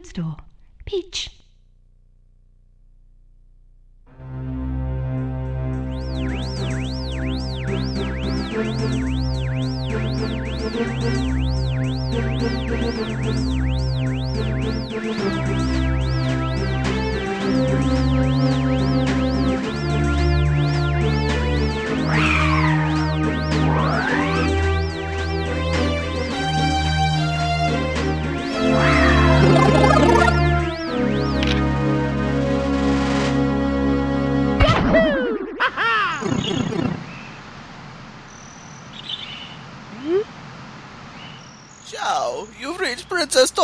Toadstool. Peach.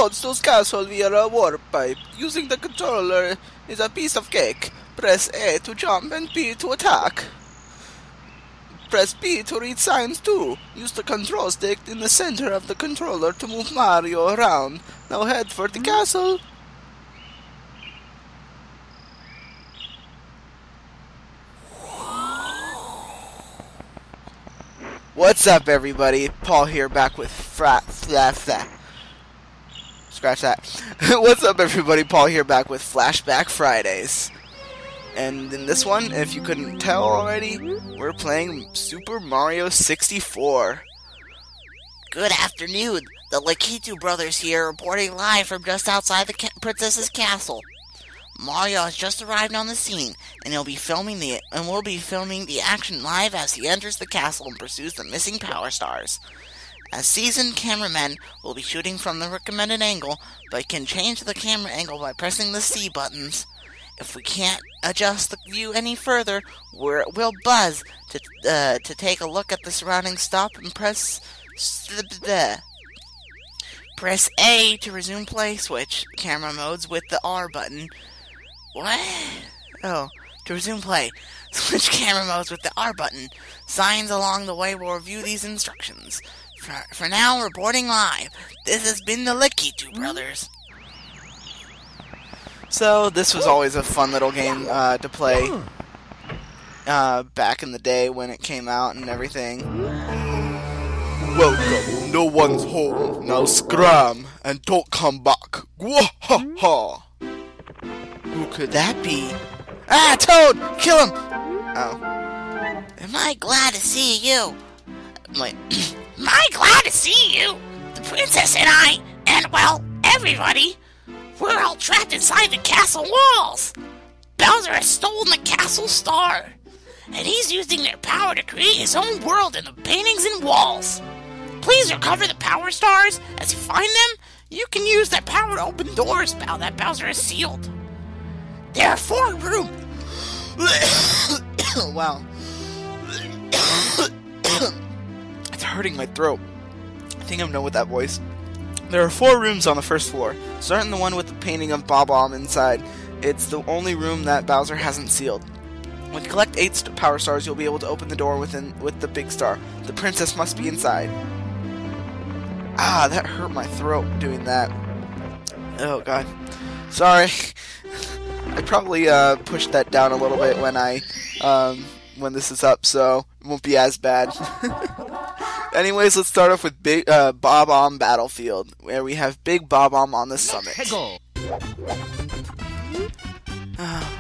Toadstool's castle via a warp pipe. Using the controller is a piece of cake. Press A to jump and B to attack. Press B to read signs too. Use the control stick in the center of the controller to move Mario around. Now head for the castle. What's up, everybody? Paul here, back with Frat Fla Fla. Scratch that. What's up, everybody? Paul here, back with Flashback Fridays. And in this one, if you couldn't tell already, we're playing Super Mario 64. Good afternoon. The Lakitu brothers here reporting live from just outside the ca- princess's castle. Mario has just arrived on the scene, and he'll be filming the and we'll be filming the action live as he enters the castle and pursues the missing power stars. As seasoned cameramen, we'll be shooting from the recommended angle, but can change the camera angle by pressing the C buttons. If we can't adjust the view any further, we're, we'll buzz to uh, to take a look at the surrounding stop and press the press A to resume play. Switch camera modes with the R button. What? Oh, to resume play, switch camera modes with the R button. Signs along the way will review these instructions. For, for now, reporting live. This has been the Lakitu Brothers. So, this was always a fun little game uh, to play uh, back in the day when it came out and everything. Welcome, no one's home. Now scram and don't come back. Gwahaha! Who could that be? Ah, Toad! Kill him! Oh. Am I glad to see you? Wait. Am glad to see you? The princess and I, and well, everybody, we're all trapped inside the castle walls. Bowser has stolen the castle star, and he's using their power to create his own world in the paintings and walls. Please recover the power stars. As you find them, you can use that power to open doors Bow that Bowser has sealed. There are four rooms. wow. Hurting my throat. I think I know with that voice. There are four rooms on the first floor. Starting the one with the painting of Bob Omb inside. It's the only room that Bowser hasn't sealed. When you collect eight power stars, you'll be able to open the door within with the big star. The princess must be inside. Ah, that hurt my throat doing that. Oh god. Sorry. I probably uh, pushed that down a little bit when I um, when this is up, so it won't be as bad. Anyways, let's start off with Big uh, Bob Omb Battlefield, where we have Big Bob Omb on the summit.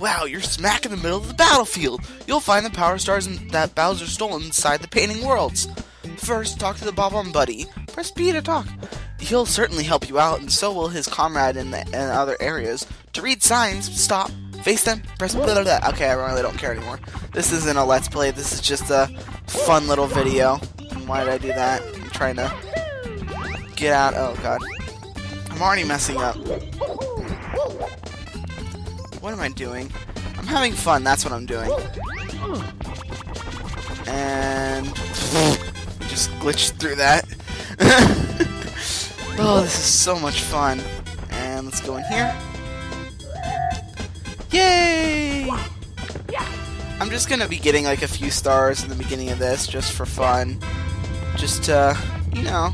Wow, you're smack in the middle of the battlefield. You'll find the power stars in- that Bowser stole inside the painting worlds. First, talk to the Bob Omb buddy. Press B to talk. He'll certainly help you out, and so will his comrade in, the, in other areas. To read signs, stop, face them, press blah, blah, blah. Okay, I really don't care anymore. This isn't a Let's Play, this is just a fun little video. Why did I do that? I'm trying to get out. Oh, God. I'm already messing up. What am I doing? I'm having fun, that's what I'm doing. And... just glitched through that. oh, this is so much fun. And let's go in here. Yay! I'm just gonna be getting like a few stars in the beginning of this, just for fun. Just to, you know,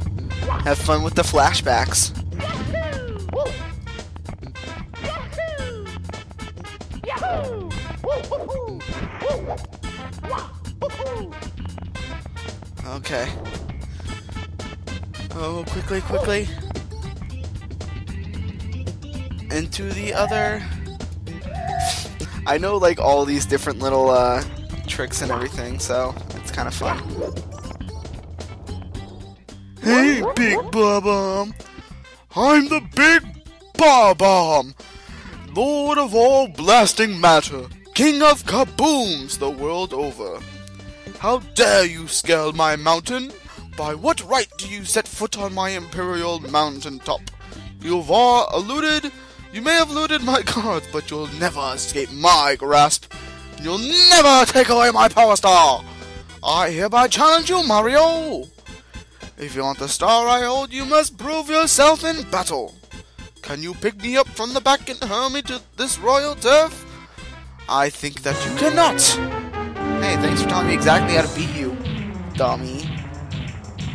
have fun with the flashbacks. Okay. Oh, quickly, quickly. into the other. I know like all these different little uh, tricks and everything, so it's kind of fun. Hey, Big Bob-omb! I'm the Big Bob-omb! Lord of all blasting matter, King of kabooms the world over. How dare you scale my mountain? By what right do you set foot on my imperial mountain top? You've all eluded, you may have looted my cards, but you'll never escape my grasp. You'll never take away my power star. I hereby challenge you, Mario. If you want the star I hold, you must prove yourself in battle. Can you pick me up from the back and hurl me to this royal turf? I think that you cannot. Hey, thanks for telling me exactly how to beat you, dummy.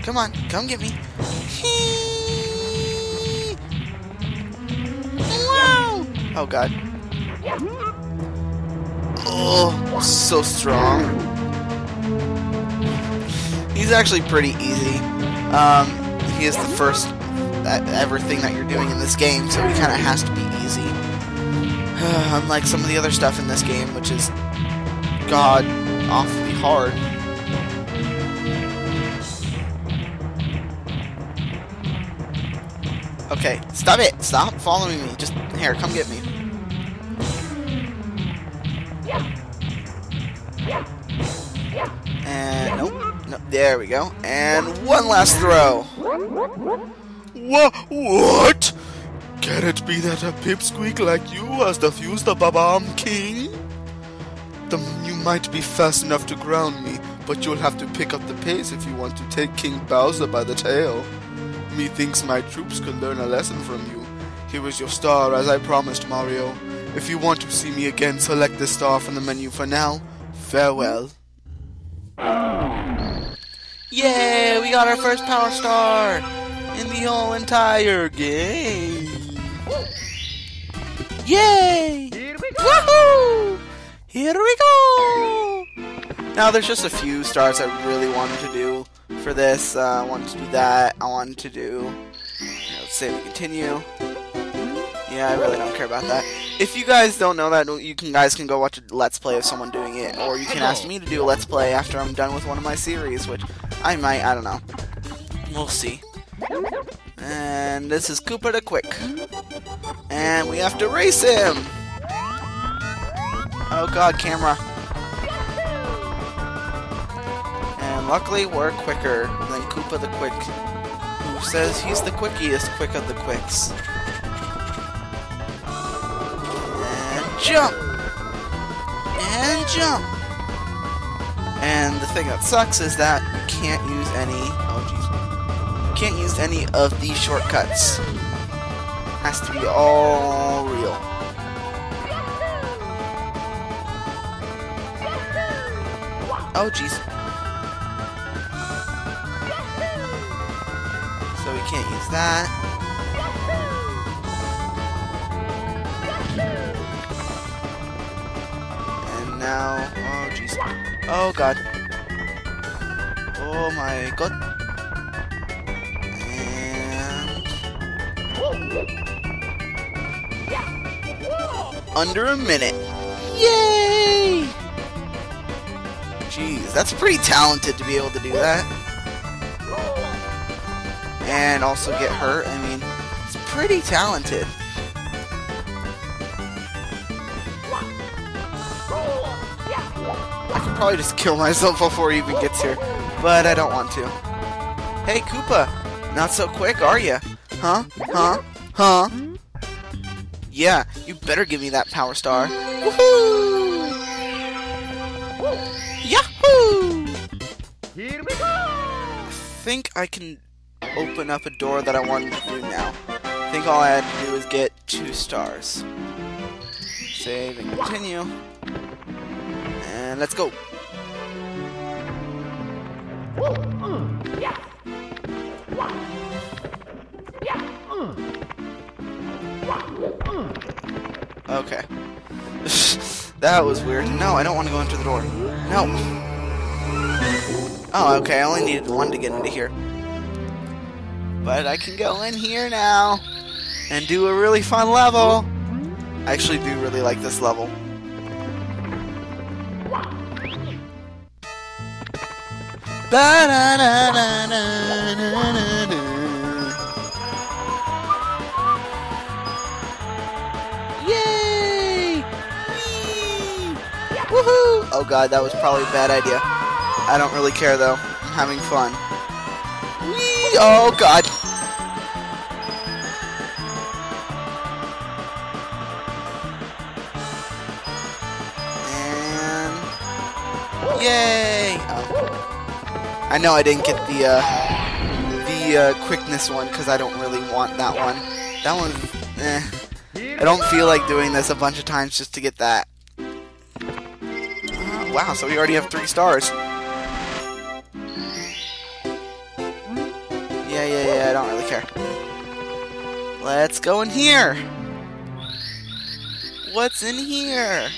Come on, come get me. wow! Oh god. Oh, so strong. He's actually pretty easy. Um, he is the first ever thing that you're doing in this game, so he kind of has to be easy. Unlike some of the other stuff in this game, which is, god, awfully hard. Okay, stop it! Stop following me. Just, here, come get me. There we go. And one last throw. Wha what? Can it be that a pipsqueak like you has defused the Bob-omb King? The, you might be fast enough to ground me, but you'll have to pick up the pace if you want to take King Bowser by the tail. Methinks my troops could learn a lesson from you. Here is your star, as I promised, Mario. If you want to see me again, select the star from the menu for now. Farewell. Yeah, we got our first power star in the whole entire game. Yay! Here we Woohoo! Here we go! Now, there's just a few stars I really wanted to do for this. Uh, I wanted to do that. I wanted to do. Let's say we continue. Yeah, I really don't care about that. If you guys don't know that, you can guys can go watch a let's play of someone doing it, or you can ask me to do a let's play after I'm done with one of my series, which I might. I don't know. We'll see. And this is Koopa the Quick, and we have to race him. Oh God, camera. And luckily, we're quicker than Koopa the Quick, who says he's the quickiest quick of the quicks. And jump! And jump! And the thing that sucks is that you can't use any. Oh jeez. Can't use any of these shortcuts. Has to be all real. Oh jeez. So we can't use that. And now, oh jeez. Oh god. Oh my god. And under a minute. Yay! Jeez, that's pretty talented to be able to do that. And also get hurt. I mean, it's pretty talented. Probably just kill myself before he even gets here, but I don't want to. Hey, Koopa, not so quick, are you? Huh? Huh? Huh? Yeah, you better give me that power star. Woohoo! Yahoo! Here we go! I think I can open up a door that I wanted to do now. I think all I had to do is get two stars. Save and continue. And let's go. Okay. that was weird. No, I don't want to go into the door. No. Oh, okay, I only needed one to get into here. But I can go in here now. and do a really fun level. I actually do really like this level. Yay! Whee! Woohoo! Oh god, that was probably a bad idea. I don't really care though. I'm having fun. Whee! Oh god. And yay! I know I didn't get the uh, the uh, quickness one because I don't really want that one. That one, eh. I don't feel like doing this a bunch of times just to get that. Uh, wow, so we already have three stars. Yeah, yeah, yeah, I don't really care. Let's go in here. What's in here?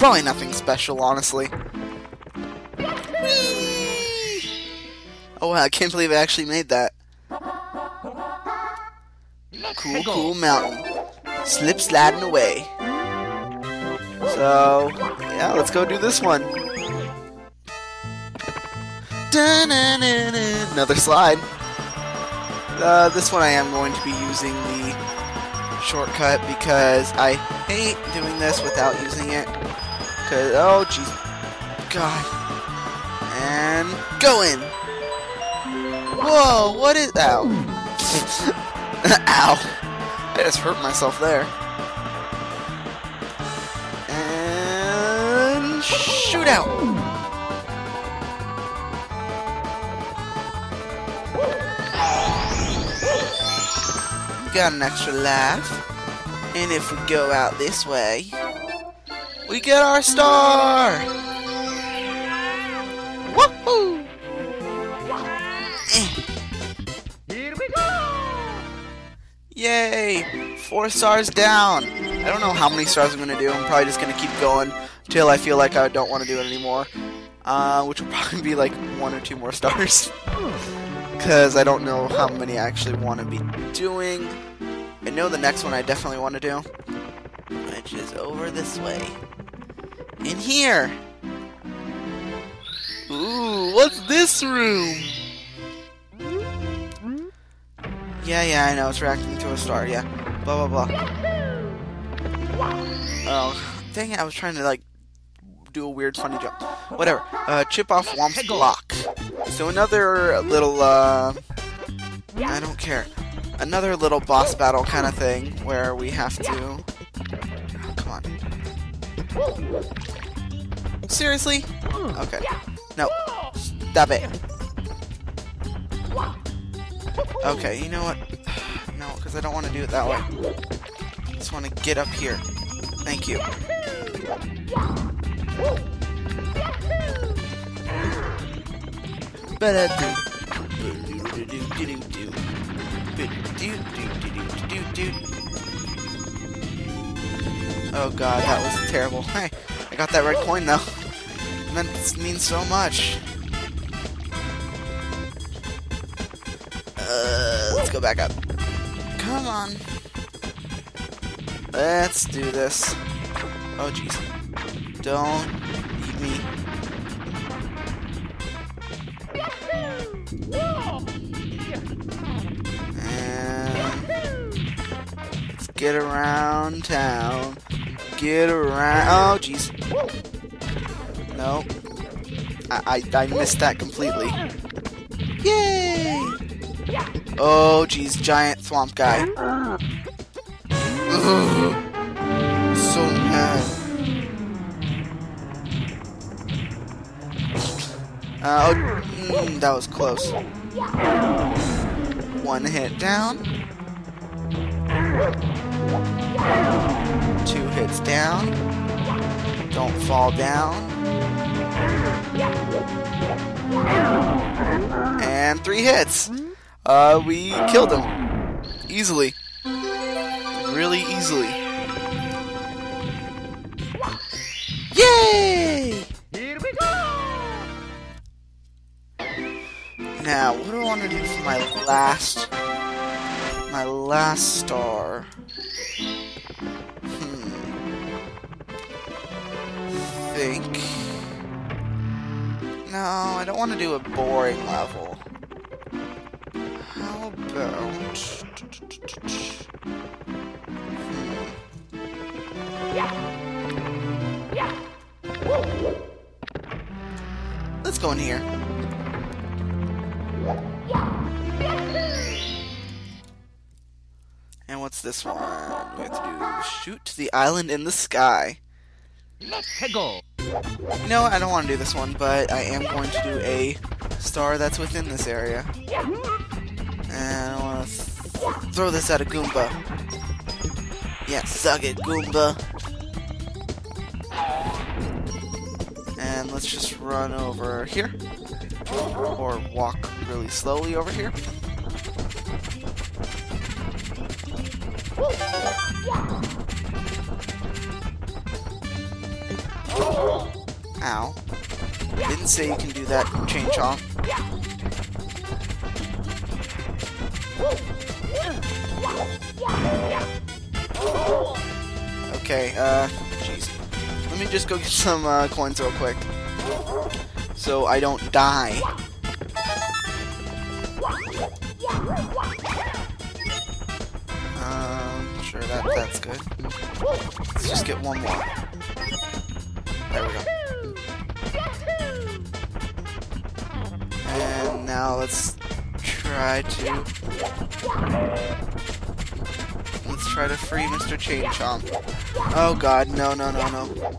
Probably nothing special, honestly. Oh wow, I can't believe I actually made that. Cool, cool mountain. Slip sliding away. So, yeah, let's go do this one. Another slide. Uh, this one I am going to be using the shortcut because I hate doing this without using it. Cause oh jeez, God, and go in. Whoa, what is ow? ow! I just hurt myself there. And shoot out. Got an extra life. And if we go out this way, we get our star! Woohoo! Yay! Four stars down! I don't know how many stars I'm gonna do. I'm probably just gonna keep going till I feel like I don't want to do it anymore. Uh, which will probably be like one or two more stars. Because I don't know how many I actually want to be doing. I know the next one I definitely want to do. Which is over this way. In here! Ooh, what's this room? Yeah, yeah, I know, it's reacting to a star, yeah. Blah, blah, blah. Oh, dang it, I was trying to, like, do a weird, funny jump. Whatever. Uh, chip off Whomp's block. So another little, uh... I don't care. Another little boss battle kind of thing, where we have to... Oh, come on. Seriously? Okay. No. Stop it. Okay, you know what? No, because I don't want to do it that way. I just want to get up here. Thank you. Oh god, that was terrible. Hey, I got that red coin though. It means so much. Back up. Come on. Let's do this. Oh jeez. Don't eat me. And let's get around town. Get around. Oh jeez. Nope. I, I I missed that completely. Yay! Oh jeez, giant swamp guy. Ugh. So mad. Uh, oh, mm, that was close. One hit down. Two hits down. Don't fall down. And three hits. Uh, we killed him. Easily. Really easily. Yay! Here we go! Now, what do I want to do for my last My last star. Hmm. Think. No, I don't want to do a boring level. Let's go in here. And what's this one? We have to do shoot the island in the sky. Let's go. You know, I don't want to do this one, but I am going to do a star that's within this area. And I want to throw this at a Goomba. Yeah, suck it, Goomba. And let's just run over here. Or walk really slowly over here. Ow. Didn't say you can do that, chain chomp. Okay, uh, jeez. Let me just go get some uh, coins real quick. So I don't die. Um, sure, that, that's good. Let's just get one more. There we go. And now let's try to... Try to free Mr. Chain Chomp. Oh god, no, no, no, no.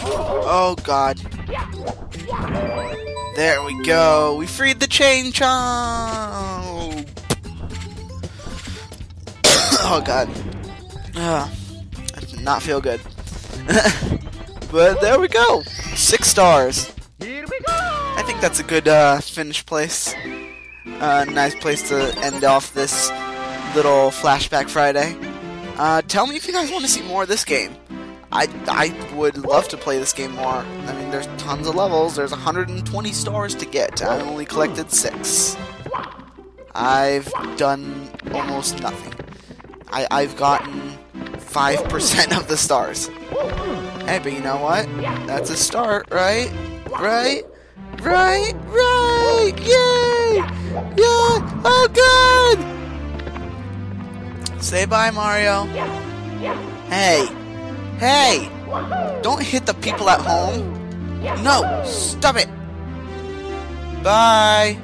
Oh god. There we go. We freed the Chain Chomp! oh god. Ugh. I did not feel good. but there we go. Six stars. Here we go. I think that's a good uh, finish place. Uh, nice place to end off this little flashback Friday. Uh, tell me if you guys want to see more of this game. I, I would love to play this game more. I mean, there's tons of levels. There's 120 stars to get. I only collected six. I've done almost nothing. I, I've gotten 5% of the stars. Hey, but you know what? That's a start, right? Right? Right? Right! Yay! Yeah! Oh, good! Say bye, Mario. Hey! Hey! Don't hit the people at home. No! Stop it! Bye!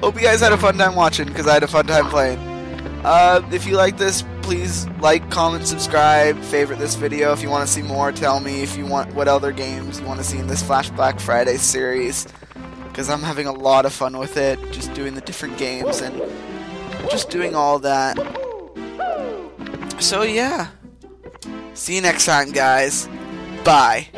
Hope you guys had a fun time watching, because I had a fun time playing. Uh, if you like this, please like, comment, subscribe, favorite this video. If you want to see more, tell me if you want what other games you want to see in this Flashback Friday series. Because I'm having a lot of fun with it, just doing the different games and just doing all that. So yeah. See you next time, guys. Bye.